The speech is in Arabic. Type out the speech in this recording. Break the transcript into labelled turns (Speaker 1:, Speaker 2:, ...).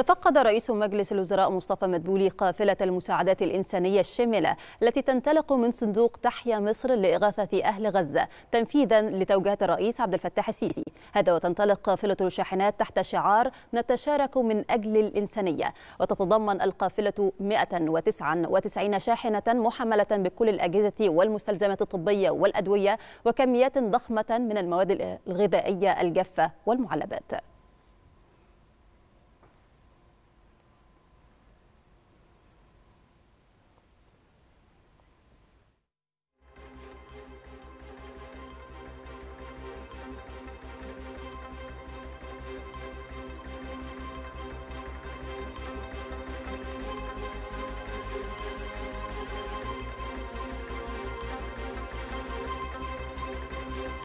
Speaker 1: تفقد رئيس مجلس الوزراء مصطفى مدبولي قافلة المساعدات الإنسانية الشاملة التي تنطلق من صندوق تحيا مصر لإغاثة أهل غزة تنفيذا لتوجيهات الرئيس عبد الفتاح السيسي. هذا وتنطلق قافلة الشاحنات تحت شعار نتشارك من أجل الإنسانية. وتتضمن القافلة 199 شاحنة محملة بكل الأجهزة والمستلزمات الطبية والأدوية وكميات ضخمة من المواد الغذائية الجافة والمعلبات.